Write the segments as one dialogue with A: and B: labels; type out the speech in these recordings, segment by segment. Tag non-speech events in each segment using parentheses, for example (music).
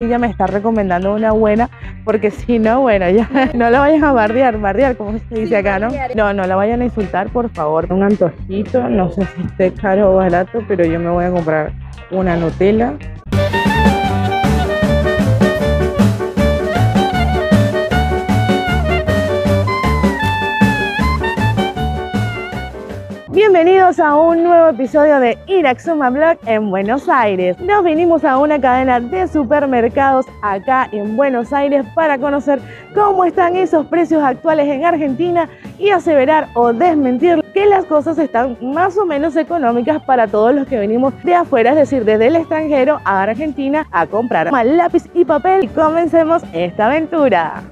A: ella me está recomendando una buena, porque si no, bueno, ya (laughs) no la vayan a bardear, bardear, como se dice acá, ¿no? No, no la vayan a insultar, por favor. Un antojito, no sé si esté caro o barato, pero yo me voy a comprar una Nutella. Bienvenidos a un nuevo episodio de Iraxuma Blog en Buenos Aires. Nos vinimos a una cadena de supermercados acá en Buenos Aires para conocer cómo están esos precios actuales en Argentina y aseverar o desmentir que las cosas están más o menos económicas para todos los que venimos de afuera, es decir, desde el extranjero a Argentina a comprar lápiz y papel. Y comencemos esta aventura.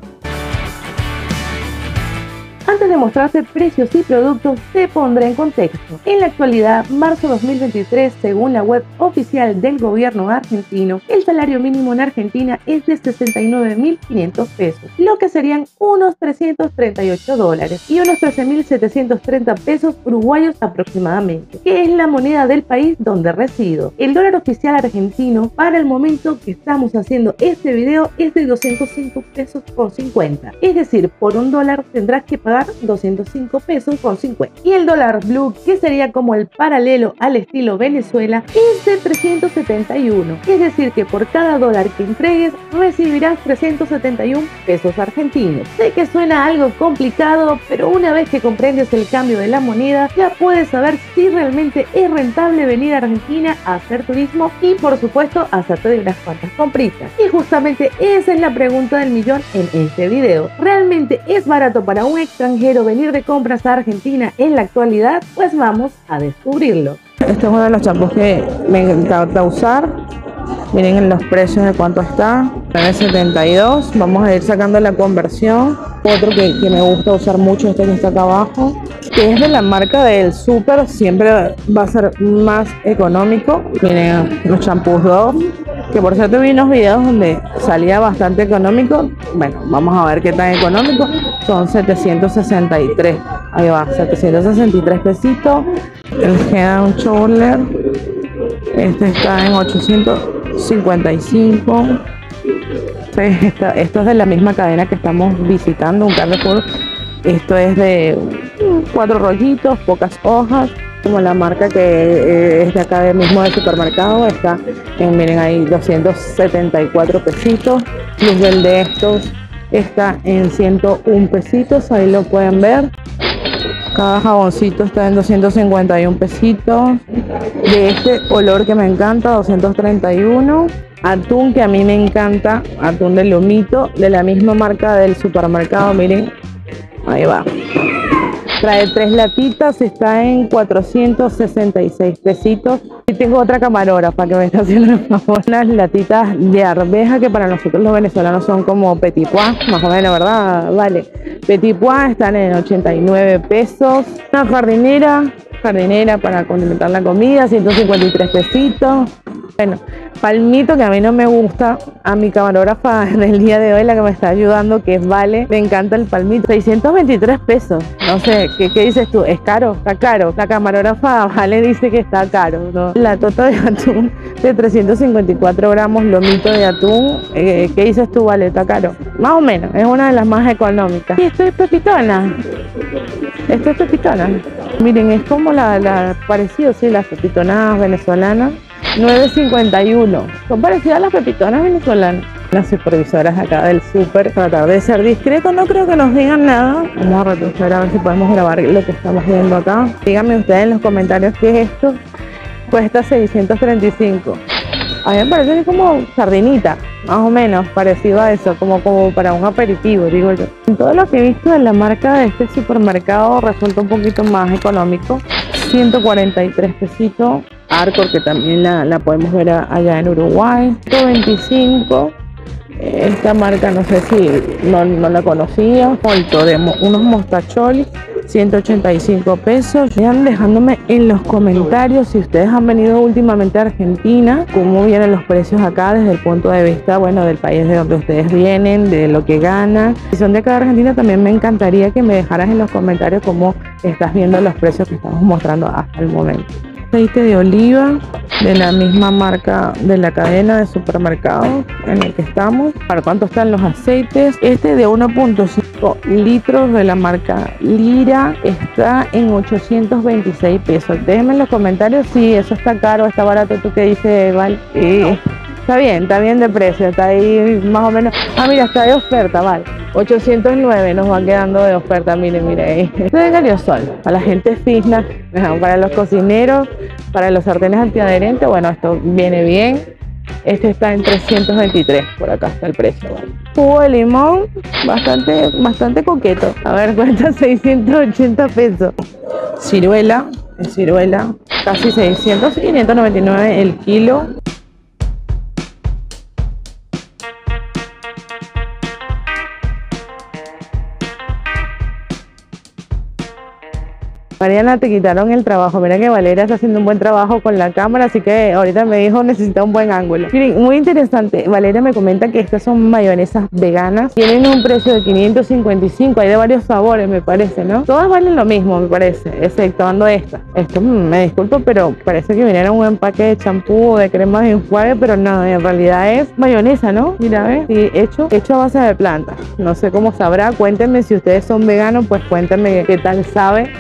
A: Antes de mostrarte precios y productos, te pondré en contexto. En la actualidad, marzo 2023, según la web oficial del gobierno argentino, el salario mínimo en Argentina es de 69.500 pesos, lo que serían unos 338 dólares y unos 13.730 pesos uruguayos aproximadamente, que es la moneda del país donde resido. El dólar oficial argentino para el momento que estamos haciendo este video es de 205 pesos con 50. Es decir, por un dólar tendrás que pagar 205 pesos con 50. Y el dólar blue, que sería como el paralelo al estilo Venezuela, es de 371. Es decir, que por cada dólar que entregues recibirás 371 pesos argentinos. Sé que suena algo complicado, pero una vez que comprendes el cambio de la moneda, ya puedes saber si realmente es rentable venir a Argentina a hacer turismo y por supuesto hacerte unas cuantas compritas. Y justamente esa es la pregunta del millón en este video. ¿Realmente es barato para un extra venir de compras a Argentina en la actualidad? Pues vamos a descubrirlo. Este es uno de los champús que me encanta usar. Miren los precios de cuánto está. En 72. Vamos a ir sacando la conversión. Otro que, que, me gusta usar mucho, este que está acá abajo, que es de la marca del Super. Siempre va a ser más económico. Miren los champús 2 que por cierto vi unos videos donde salía bastante económico. Bueno, vamos a ver qué tan económico. Son 763. Ahí va, 763 pesitos. El Head Shoulder. Este está en 855. Esto, es de la misma cadena que estamos visitando, un Carrefour. Esto es de cuatro rollitos, pocas hojas como la marca que eh, es de acá mismo del supermercado está en miren ahí 274 pesitos plus del de estos está en 101 pesitos ahí lo pueden ver. Cada jaboncito está en 251 pesitos. De este olor que me encanta 231 atún que a mí me encanta atún de lomito de la misma marca del supermercado miren. Ahí va Trae tres latitas, está en 466 pesitos. Y tengo otra camarógrafa que me está haciendo el favor. Unas latitas de arveja que para nosotros los venezolanos son como petit pois, más o menos, ¿verdad? Vale. Petit pois están en 89 pesos. Una jardinera, jardinera para condimentar la comida, 153 pesitos. Bueno, palmito que a mí no me gusta, a mi camarógrafa (laughs) del día de hoy, la que me está ayudando, que es Vale, me encanta el palmito, 623 pesos, no sé, ¿qué, dices tú? ¿Es caro? Está caro, la camarógrafa (laughs) Vale dice que está caro, ¿no? La tota de atún de 354 gramos, lomito de atún, eh, ¿qué dices tú? Vale, está caro, más o menos, es una de las más económicas. Y esto es pepitona, esto es pepitona, miren, es como la, la parecido, sí, las pepitonas venezolanas, 9.51. Son parecidas a las pepitonas venezolanas. Las supervisoras acá del súper, tratar de ser discreto, no creo que nos digan nada. Vamos a retroceder a ver si podemos grabar lo que estamos viendo acá. Díganme ustedes en los comentarios qué es esto. Cuesta 635. A mí me parece que es como sardinita, más o menos, parecido a eso, como, como para un aperitivo, digo yo. Todo lo que he visto de la marca de este supermercado resulta un poquito más económico. 143 pesitos Arcor, que también la, podemos ver allá en Uruguay. 125. Esta marca no sé si no, la conocía. de unos mostacholis. 185 pesos. Vean dejándome en los comentarios si ustedes han venido últimamente a Argentina, cómo vienen los precios acá desde el punto de vista, bueno, del país de donde ustedes vienen, de lo que ganan. Si son de acá de Argentina, también me encantaría que me dejaras en los comentarios cómo estás viendo los precios que estamos mostrando hasta el momento. Aceite de oliva de la misma marca de la cadena de supermercados en el que estamos. ¿Para cuánto están los aceites? Este de 1.5 litros de la marca Lira está en 826 pesos. Déjenme en los comentarios si eso está caro, está barato. ¿Tú qué dices, Val? Está bien, está bien de precio, está ahí más o menos. Ah, mira, está de oferta, vale. 809 nos va quedando de oferta, miren, miren ahí. (laughs) Este es Galiosol, para la gente fitness, para los cocineros, para los sartenes antiadherentes, bueno, esto viene bien. Este está en 323, por acá está el precio. Jugo de limón, bastante, bastante coqueto. A ver, (laughs) cuesta 680 pesos. Ciruela, ciruela, casi 600, 599 el kilo. Mariana, te quitaron el trabajo. Mira que Valeria está haciendo un buen trabajo con la cámara, así que ahorita me dijo necesita un buen ángulo. Miren, muy interesante. Valeria me comenta que estas son mayonesas veganas. Tienen un precio de 555. Hay de varios sabores, me parece, ¿no? Todas valen lo mismo, me parece, exceptuando esta. Esto, mm, me disculpo, pero parece que viniera un empaque de champú o de crema de enjuague, pero no, en realidad es mayonesa, ¿no? Mira, ¿ves? Sí, hecho, hecho a base de plantas. No sé cómo sabrá. Cuéntenme si ustedes son veganos, pues cuéntenme qué tal sabe.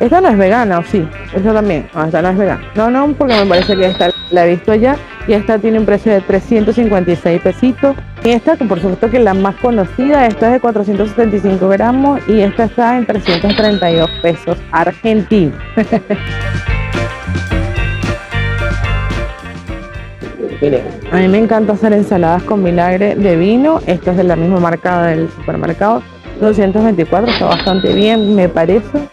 A: Esta no es vegana, ¿o sí? Esta también. No, esta no es vegana. No, no, porque me parece que esta la he visto ya. Y esta tiene un precio de 356 pesitos. Y esta, que por supuesto que es la más conocida, esta es de 475 gramos y esta está en 332 pesos argentinos. Miren, (laughs) a mí me encanta hacer ensaladas con vinagre de vino. Esta es de la misma marca del supermercado. 224, está bastante bien, me parece.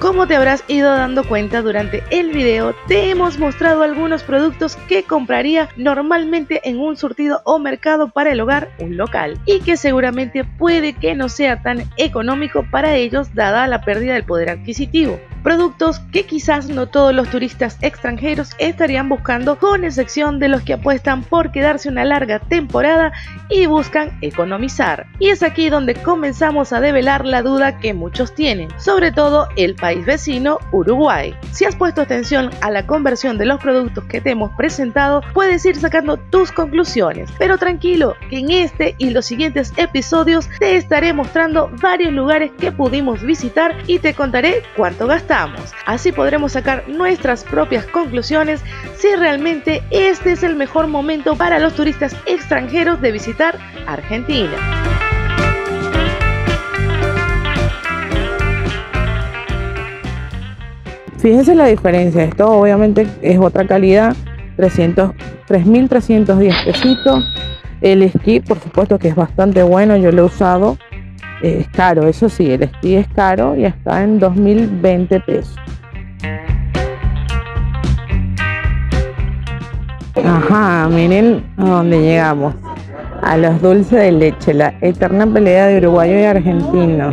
B: Como te habrás ido dando cuenta durante el video, te hemos mostrado algunos productos que compraría normalmente en un surtido o mercado para el hogar, un local, y que seguramente puede que no sea tan económico para ellos dada la pérdida del poder adquisitivo productos que quizás no todos los turistas extranjeros estarían buscando, con excepción de los que apuestan por quedarse una larga temporada y buscan economizar. Y es aquí donde comenzamos a develar la duda que muchos tienen, sobre todo el país vecino Uruguay. Si has puesto atención a la conversión de los productos que te hemos presentado, puedes ir sacando tus conclusiones, pero tranquilo, que en este y los siguientes episodios te estaré mostrando varios lugares que pudimos visitar y te contaré cuánto Así podremos sacar nuestras propias conclusiones si realmente este es el mejor momento para los turistas extranjeros de visitar Argentina.
A: Fíjense la diferencia, esto obviamente es otra calidad, 300, 3.310 pesitos. El esquí, por supuesto que es bastante bueno, yo lo he usado es caro, eso sí, el esquí es caro y está en 2020 pesos. Ajá, miren a dónde llegamos. A los dulces de leche, la eterna pelea de uruguayo y argentino.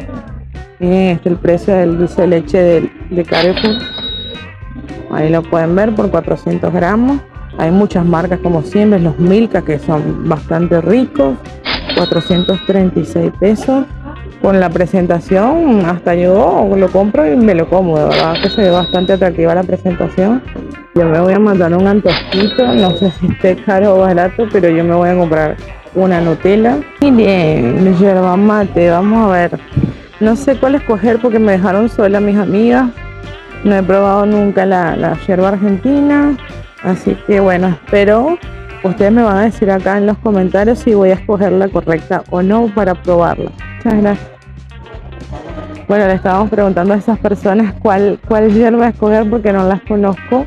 A: Miren, este es el precio del dulce de leche de, de Carrefour. Ahí lo pueden ver por 400 gramos. Hay muchas marcas como siempre, los Milka que son bastante ricos. 436 pesos con la presentación, hasta yo lo compro y me lo como, de verdad que se ve bastante atractiva la presentación. Yo me voy a mandar un antojito, no sé si esté caro o barato, pero yo me voy a comprar una Nutella. Y bien, yerba mate, vamos a ver. No sé cuál escoger porque me dejaron sola mis amigas. No he probado nunca la, la yerba argentina. Así que bueno, espero ustedes me van a decir acá en los comentarios si voy a escoger la correcta o no para probarla. Muchas gracias. Bueno, le estábamos preguntando a esas personas cuál, cuál yerba escoger porque no las conozco.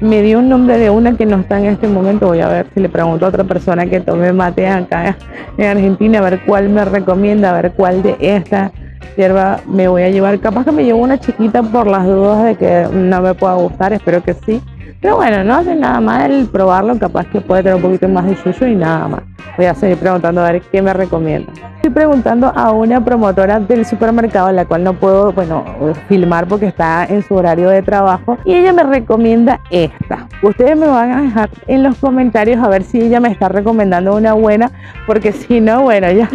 A: Me dio un nombre de una que no está en este momento. Voy a ver si le pregunto a otra persona que tome mate acá en Argentina, a ver cuál me recomienda, a ver cuál de esta hierba me voy a llevar. Capaz que me llevo una chiquita por las dudas de que no me pueda gustar, espero que sí. Pero bueno, no hace nada mal probarlo, capaz que puede tener un poquito más de suyo y nada más. Voy a seguir preguntando a ver qué me recomienda. Estoy preguntando a una promotora del supermercado, la cual no puedo, bueno, filmar porque está en su horario de trabajo, y ella me recomienda esta. Ustedes me van a dejar en los comentarios a ver si ella me está recomendando una buena, porque si no, bueno, ya...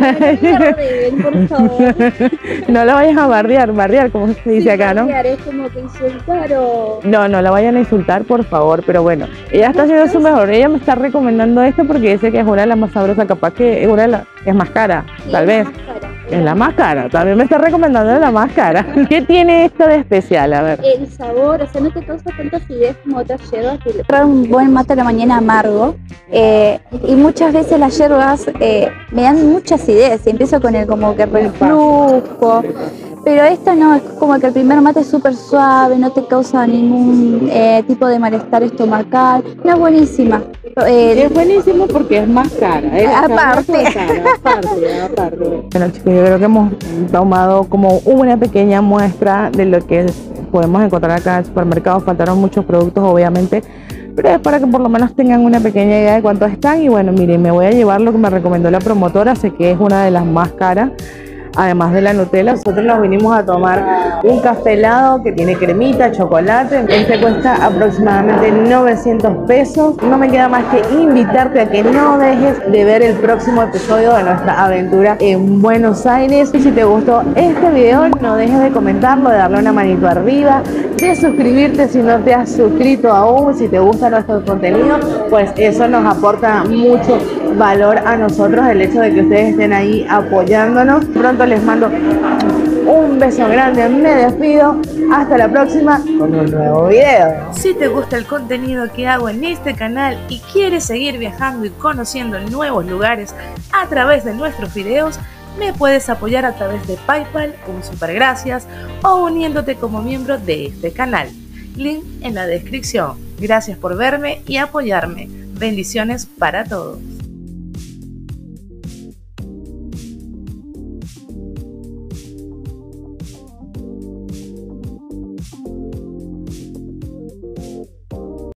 A: No, la vayas a bardear, bardear, como se dice acá, ¿no?
C: Es como que insultar o...
A: No, no la vayan a insultar, por favor, pero bueno, ella está haciendo su mejor. Ella me está recomendando esto porque dice que es una de las más sabrosas, capaz que es una de las es más cara, tal vez. Es la más cara. También me está recomendando la más cara. (laughs) ¿Qué tiene esto de especial? A ver.
C: El sabor, o sea, no te causa tanta acidez como otras hierbas. Trae un buen mate a la mañana amargo. Eh, y muchas veces las hierbas eh, me dan mucha acidez. Y empiezo con el como que reflujo. Pero esta no, es como que el primer mate es súper suave, no te causa ningún eh, tipo de malestar estomacal. No es buenísima.
A: Eh, es buenísimo porque es más cara. ¿eh?
C: Aparte.
A: aparte, aparte. Bueno chicos, yo creo que hemos tomado como una pequeña muestra de lo que podemos encontrar acá en el supermercado. Faltaron muchos productos, obviamente pero es para que por lo menos tengan una pequeña idea de cuántos están y bueno miren me voy a llevar lo que me recomendó la promotora sé que es una de las más caras además de la Nutella, nosotros nos vinimos a tomar un café helado que tiene cremita, chocolate. Este cuesta aproximadamente 900 pesos. No me queda más que invitarte a que no dejes de ver el próximo episodio de nuestra aventura en Buenos Aires. Y si te gustó este video, no dejes de comentarlo, de darle una manito arriba, de suscribirte si no te has suscrito aún, si te gusta nuestro contenido, pues eso nos aporta mucho valor a nosotros el hecho de que ustedes estén ahí apoyándonos. Pronto les mando un beso grande, me despido. Hasta la próxima con un nuevo video.
B: Si te gusta el contenido que hago en este canal y quieres seguir viajando y conociendo nuevos lugares a través de nuestros videos, me puedes apoyar a través de PayPal, un super gracias o uniéndote como miembro de este canal. Link en la descripción. Gracias por verme y apoyarme. Bendiciones para todos.